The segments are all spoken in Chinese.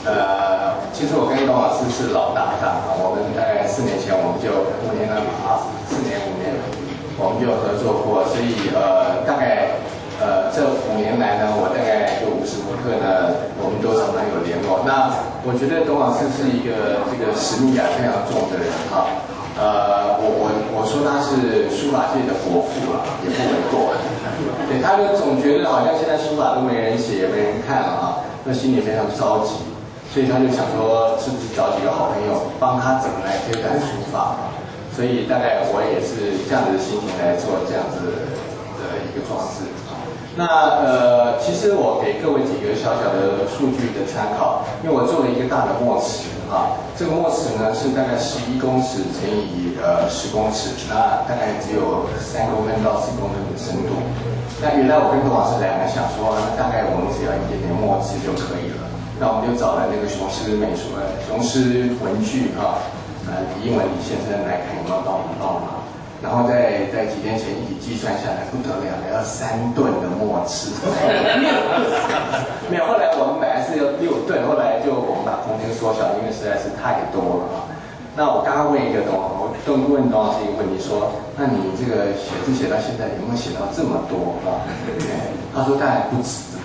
呃，其实我跟董老师是老搭档啊，我们大概四年前我们就五年了啊，四年五年，我们就合作过，所以呃大概呃这五年来呢，我大概就无时无刻呢，我们都常常有联络。那我觉得董老师是一个这个使命感非常重的人哈，呃我我我说他是书法界的国父啊，也不为过。对，他就总觉得好像现在书法都没人写，也没人看了啊，那心里非常着急。所以他就想说，是不是找几个好朋友帮他怎么来推展书法？所以大概我也是这样子的心情来做这样子的一个装饰。那呃，其实我给各位几个小小的数据的参考，因为我做了一个大的墨池啊，这个墨池呢是大概十一公尺乘以呃十公尺，那大概只有三公分到四公分的深度。那原来我跟董老师两个想说，大概我们只要一点点墨汁就可以了。那我们就找了那个雄狮美术呃雄狮文具啊，呃李英文李先生来看有没有帮我们帮忙，然后在在几天前一起计算下来不得了，要三吨的墨汁，没有，后来我们本来是要六吨，后来就我们把空间缩小，因为实在是太多了啊。那我刚刚问一个董，我问问董老师一个问题，说，那你这个写字写到现在有没有写到这么多啊？他说大概不止。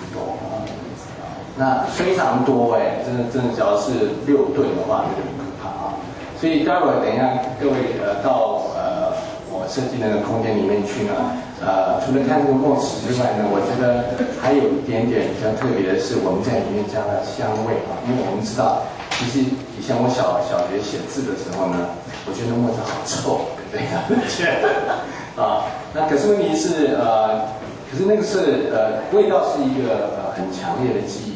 那非常多哎，真的真的，只要是六吨的话，就很可怕啊。所以待会儿等一下，各位呃到呃我设计那个空间里面去呢，呃除了看这个墨池之外呢，我觉得还有一点点比较特别的是，我们在里面加了香味啊。因为我们知道，其实以前我小小学写字的时候呢，我觉得墨汁好臭，对呀，啊，那可是问题是呃，可是那个是呃味道是一个呃很强烈的记忆。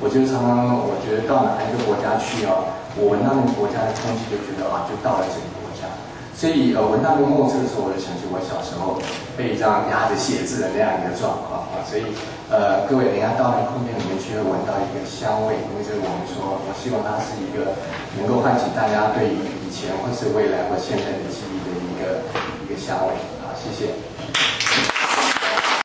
我就常常，我觉得到哪一个国家去哦，我闻到那个国家的空气，就觉得啊，就到了这个国家。所以呃，闻到那个墨汁的时候，我就想起我小时候被这样压着写字的那样一个状况啊。所以呃，各位等下到那个空间里面去，会闻到一个香味，因为就是我们说，我希望它是一个能够唤起大家对于以前或是未来或现在的记忆的一个一个香味啊。谢谢。